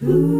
Sleep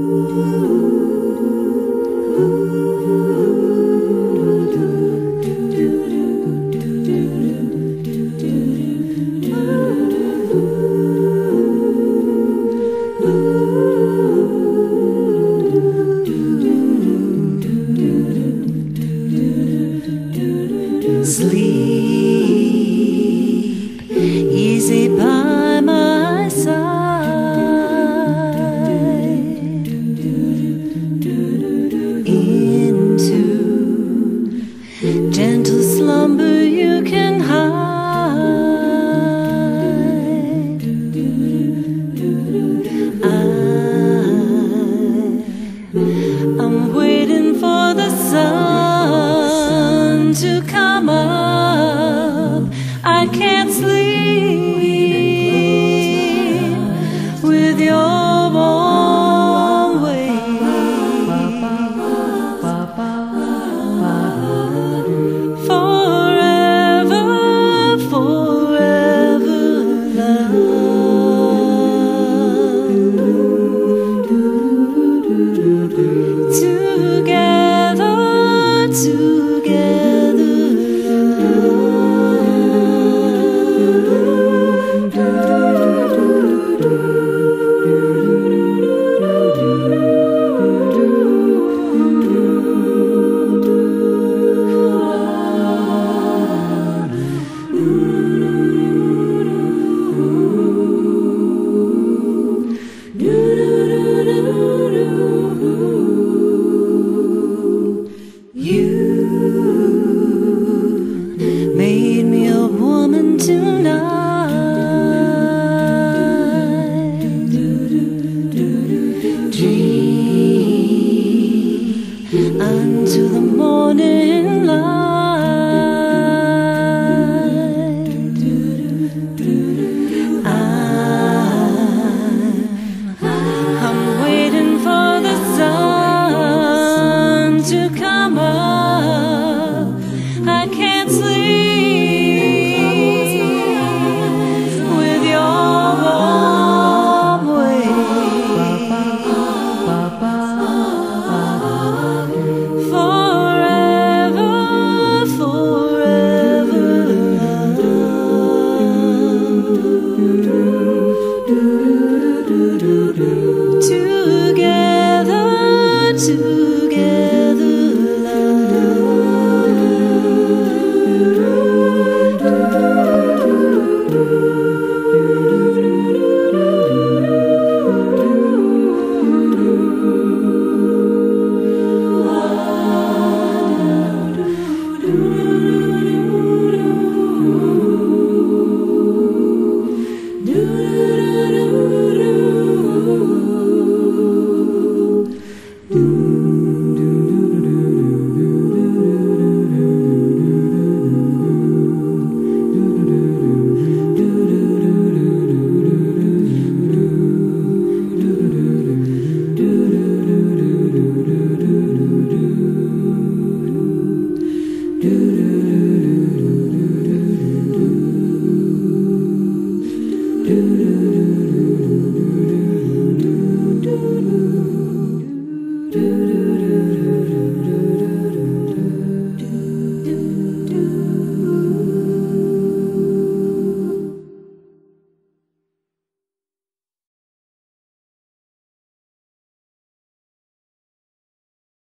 do do